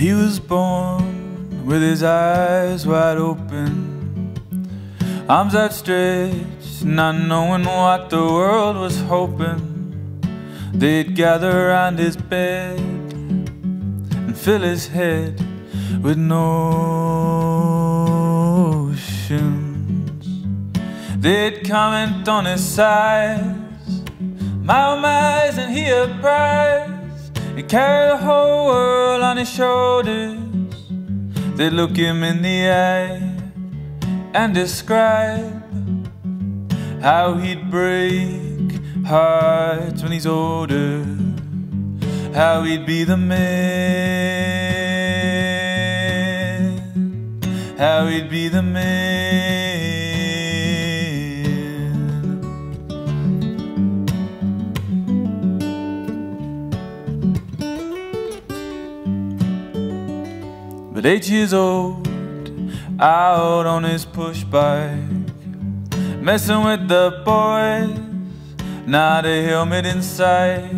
he was born with his eyes wide open, arms outstretched, not knowing what the world was hoping. They'd gather around his bed and fill his head with notions. They'd comment on his size, my my, and he a prize? He carried the whole world on his shoulders. They'd look him in the eye and describe how he'd break hearts when he's older. How he'd be the man. How he'd be the man. But eight years old, out on his push bike, messing with the boys, not a helmet in sight.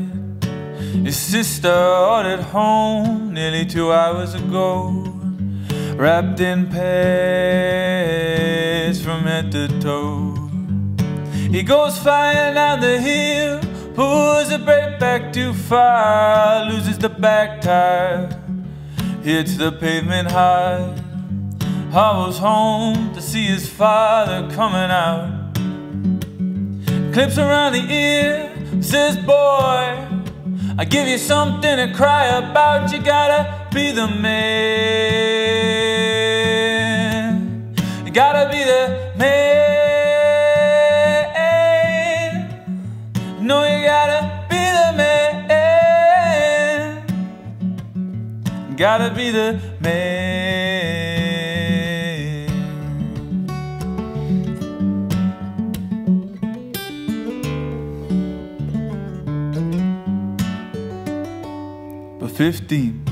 His sister ordered home nearly two hours ago, wrapped in pads from head to toe. He goes flying down the hill, pulls the brake back too far, loses the back tire hits the pavement hard. Hobbles home to see his father coming out. Clips around the ear, says, Boy, I give you something to cry about. You gotta be the man. You gotta be the man. Gotta be the man. But 15,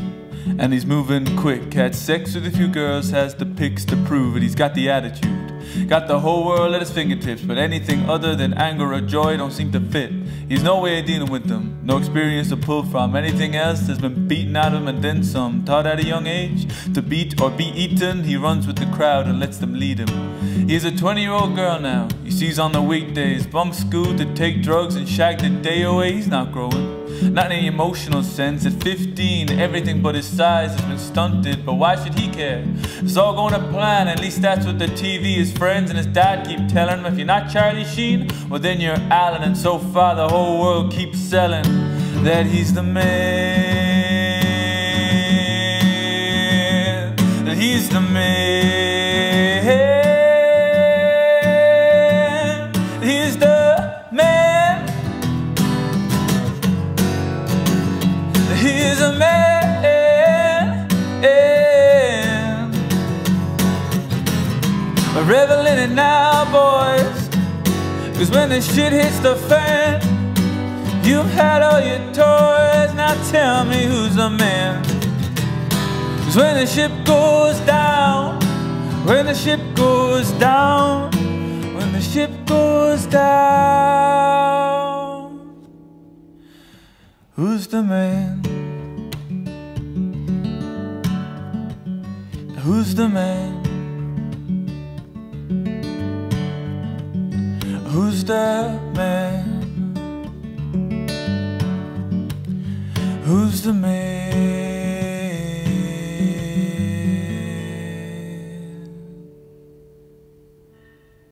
and he's moving quick. Had sex with a few girls, has the pics to prove it. He's got the attitude. Got the whole world at his fingertips, but anything other than anger or joy don't seem to fit. He's no way of dealing with them, no experience to pull from. Anything else has been beaten out of him and then some. Taught at a young age to beat or be eaten, he runs with the crowd and lets them lead him. He's a 20 year old girl now, he sees on the weekdays. Bump school to take drugs and shag the day away, he's not growing. Not in any emotional sense. At 15, everything but his size has been stunted, but why should he care? It's all going to plan, at least that's what the TV, his friends, and his dad keep telling him. If you're not Charlie Sheen, well then you're Alan, and so far the whole world keeps selling that he's the man. That he's the man. Revel in it now, boys. Cause when the shit hits the fan, you've had all your toys. Now tell me who's the man. Cause when the ship goes down, when the ship goes down, when the ship goes down, who's the man? Who's the man? Who's the man? Who's the man?